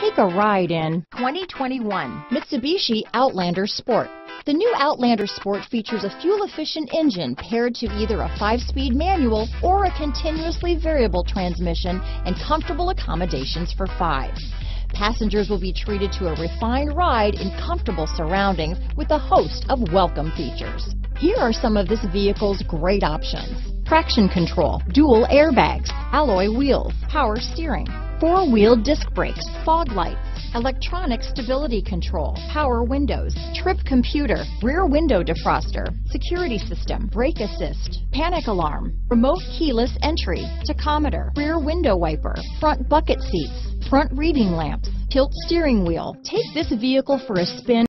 Take a ride in 2021 Mitsubishi Outlander Sport. The new Outlander Sport features a fuel-efficient engine paired to either a 5-speed manual or a continuously variable transmission and comfortable accommodations for five. Passengers will be treated to a refined ride in comfortable surroundings with a host of welcome features. Here are some of this vehicle's great options. Traction control, dual airbags, alloy wheels, power steering, four-wheel disc brakes, fog lights, electronic stability control, power windows, trip computer, rear window defroster, security system, brake assist, panic alarm, remote keyless entry, tachometer, rear window wiper, front bucket seats, front reading lamps, tilt steering wheel. Take this vehicle for a spin